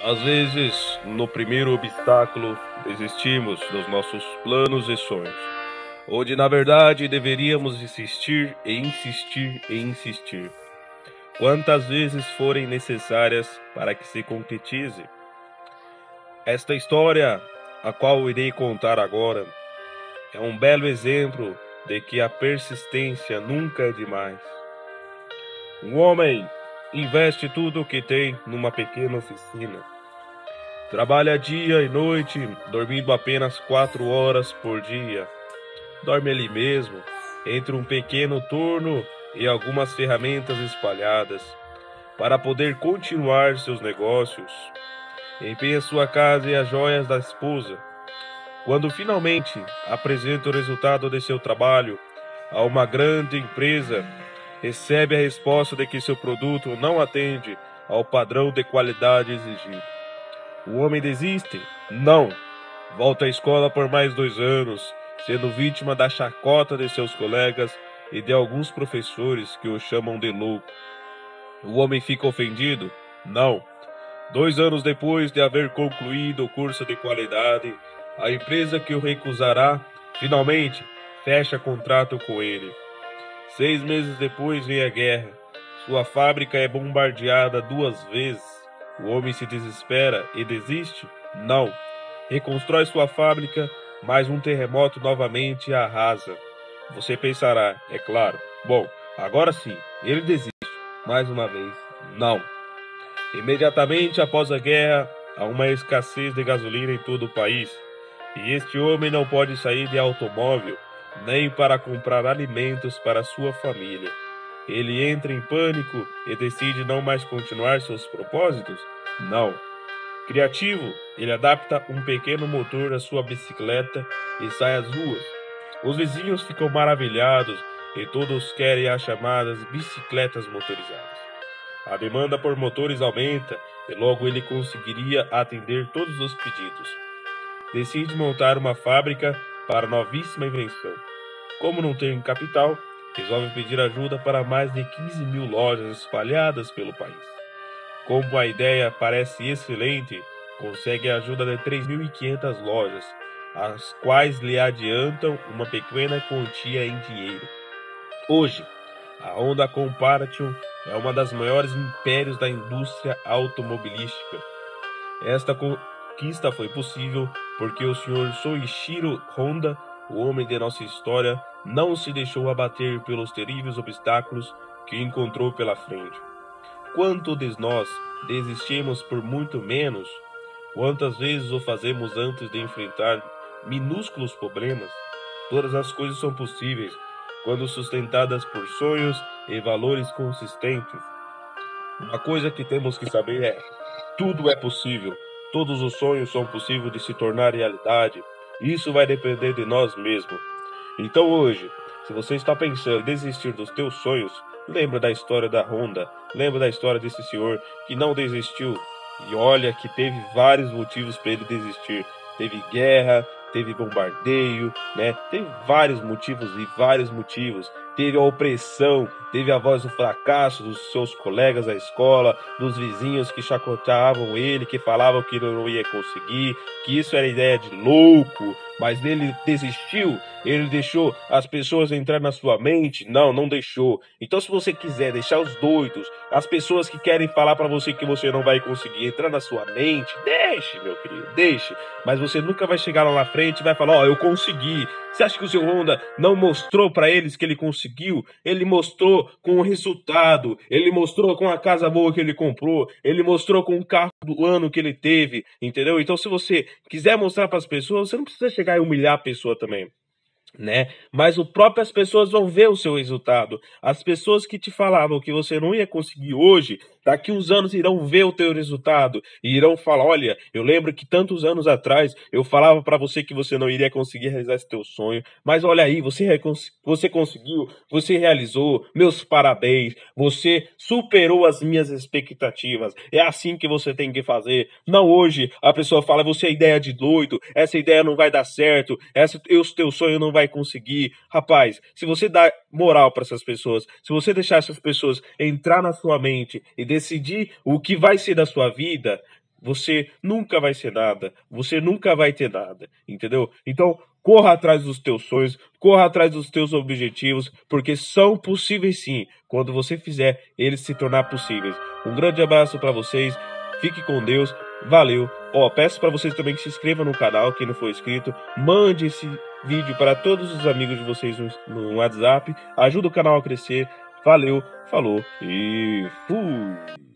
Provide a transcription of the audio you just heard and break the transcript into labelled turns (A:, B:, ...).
A: Às vezes, no primeiro obstáculo, desistimos dos nossos planos e sonhos, onde na verdade deveríamos insistir e insistir e insistir, quantas vezes forem necessárias para que se concretize. Esta história, a qual irei contar agora, é um belo exemplo de que a persistência nunca é demais. Um homem investe tudo o que tem numa pequena oficina. Trabalha dia e noite, dormindo apenas quatro horas por dia. Dorme ali mesmo, entre um pequeno turno e algumas ferramentas espalhadas, para poder continuar seus negócios. Empenha sua casa e as joias da esposa. Quando finalmente apresenta o resultado de seu trabalho a uma grande empresa recebe a resposta de que seu produto não atende ao padrão de qualidade exigido. O homem desiste? Não. Volta à escola por mais dois anos, sendo vítima da chacota de seus colegas e de alguns professores que o chamam de louco. O homem fica ofendido? Não. Dois anos depois de haver concluído o curso de qualidade, a empresa que o recusará finalmente fecha contrato com ele. Seis meses depois vem a guerra. Sua fábrica é bombardeada duas vezes. O homem se desespera e desiste? Não. Reconstrói sua fábrica, mas um terremoto novamente a arrasa. Você pensará, é claro. Bom, agora sim, ele desiste. Mais uma vez, não. Imediatamente após a guerra, há uma escassez de gasolina em todo o país. E este homem não pode sair de automóvel nem para comprar alimentos para sua família. Ele entra em pânico e decide não mais continuar seus propósitos? Não. Criativo, ele adapta um pequeno motor à sua bicicleta e sai às ruas. Os vizinhos ficam maravilhados e todos querem as chamadas bicicletas motorizadas. A demanda por motores aumenta e logo ele conseguiria atender todos os pedidos. Decide montar uma fábrica para a novíssima invenção. Como não tem capital, resolve pedir ajuda para mais de 15 mil lojas espalhadas pelo país. Como a ideia parece excelente, consegue a ajuda de 3.500 lojas, as quais lhe adiantam uma pequena quantia em dinheiro. Hoje, a Honda Comparation é uma das maiores impérios da indústria automobilística. Esta conquista foi possível porque o Sr. Soichiro Honda, o homem de nossa história, não se deixou abater pelos terríveis obstáculos que encontrou pela frente. Quanto de nós desistimos por muito menos? Quantas vezes o fazemos antes de enfrentar minúsculos problemas? Todas as coisas são possíveis quando sustentadas por sonhos e valores consistentes. Uma coisa que temos que saber é: tudo é possível Todos os sonhos são possíveis de se tornar realidade. Isso vai depender de nós mesmos. Então hoje, se você está pensando em desistir dos teus sonhos, lembra da história da Honda, lembra da história desse senhor que não desistiu. E olha que teve vários motivos para ele desistir. Teve guerra, teve bombardeio, né? Teve vários motivos e vários motivos. Teve a opressão, teve a voz do fracasso dos seus colegas da escola, dos vizinhos que chacoteavam ele, que falavam que não ia conseguir, que isso era ideia de louco, mas ele desistiu, ele deixou as pessoas entrar na sua mente? Não, não deixou. Então, se você quiser deixar os doidos, as pessoas que querem falar para você que você não vai conseguir entrar na sua mente, deixe, meu querido, deixe. Mas você nunca vai chegar lá na frente e vai falar: Ó, oh, eu consegui. Você acha que o seu Honda não mostrou para eles que ele conseguiu? Ele mostrou com o resultado, ele mostrou com a casa boa que ele comprou, ele mostrou com o carro do ano que ele teve, entendeu? Então, se você quiser mostrar para as pessoas, você não precisa chegar e humilhar a pessoa também né? Mas o próprio as pessoas vão ver o seu resultado. As pessoas que te falavam que você não ia conseguir hoje, daqui uns anos irão ver o teu resultado e irão falar: "Olha, eu lembro que tantos anos atrás eu falava para você que você não iria conseguir realizar esse teu sonho, mas olha aí, você você conseguiu, você realizou. Meus parabéns. Você superou as minhas expectativas. É assim que você tem que fazer. Não hoje a pessoa fala: "Você é ideia de doido, essa ideia não vai dar certo, essa o teu sonho não vai conseguir. Rapaz, se você dá moral para essas pessoas, se você deixar essas pessoas entrar na sua mente e decidir o que vai ser da sua vida, você nunca vai ser nada, você nunca vai ter nada, entendeu? Então, corra atrás dos teus sonhos, corra atrás dos teus objetivos, porque são possíveis sim, quando você fizer eles se tornar possíveis. Um grande abraço para vocês, fique com Deus, valeu. Ó, peço para vocês também que se inscrevam no canal, quem não for inscrito, mande esse vídeo para todos os amigos de vocês no, WhatsApp, ajuda o canal a crescer. Valeu, falou e fui!